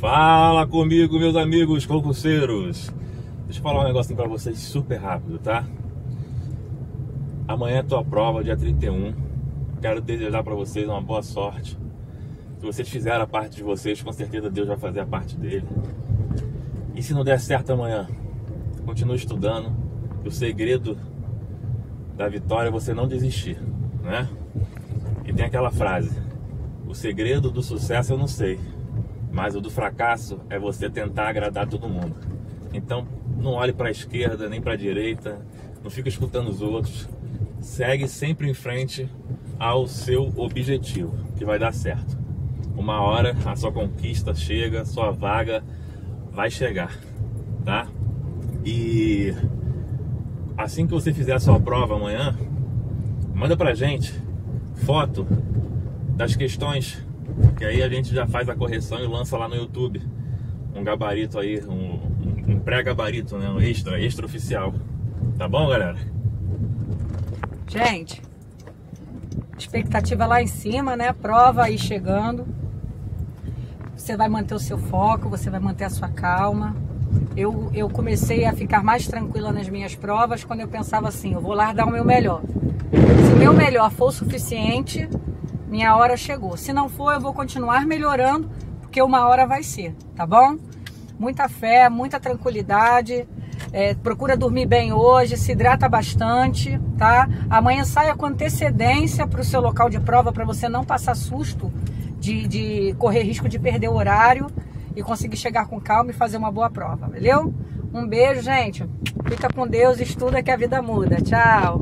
Fala comigo, meus amigos concurseiros. Deixa eu falar um negocinho pra vocês super rápido, tá? Amanhã é tua prova, dia 31. Quero desejar pra vocês uma boa sorte. Se vocês fizerem a parte de vocês, com certeza Deus vai fazer a parte dele. E se não der certo amanhã, continue estudando. O segredo da vitória é você não desistir, né? E tem aquela frase: o segredo do sucesso eu não sei, mas o do fracasso é você tentar agradar todo mundo. Então, não olhe para a esquerda nem para a direita, não fica escutando os outros. Segue sempre em frente ao seu objetivo, que vai dar certo. Uma hora a sua conquista chega, sua vaga vai chegar, tá? E assim que você fizer a sua prova amanhã, manda pra gente foto das questões, que aí a gente já faz a correção e lança lá no YouTube. Um gabarito aí, um, um pré-gabarito, né? Um extra, extra oficial. Tá bom, galera? Gente, expectativa lá em cima, né? Prova aí chegando. Você vai manter o seu foco, você vai manter a sua calma. Eu, eu comecei a ficar mais tranquila nas minhas provas quando eu pensava assim, eu vou lá dar o meu melhor. Se o meu melhor for o suficiente, minha hora chegou. Se não for, eu vou continuar melhorando, porque uma hora vai ser, tá bom? Muita fé, muita tranquilidade. É, procura dormir bem hoje, se hidrata bastante, tá? Amanhã saia com antecedência para o seu local de prova para você não passar susto de, de correr risco de perder o horário e conseguir chegar com calma e fazer uma boa prova, valeu? Um beijo, gente. Fica com Deus, estuda que a vida muda. Tchau.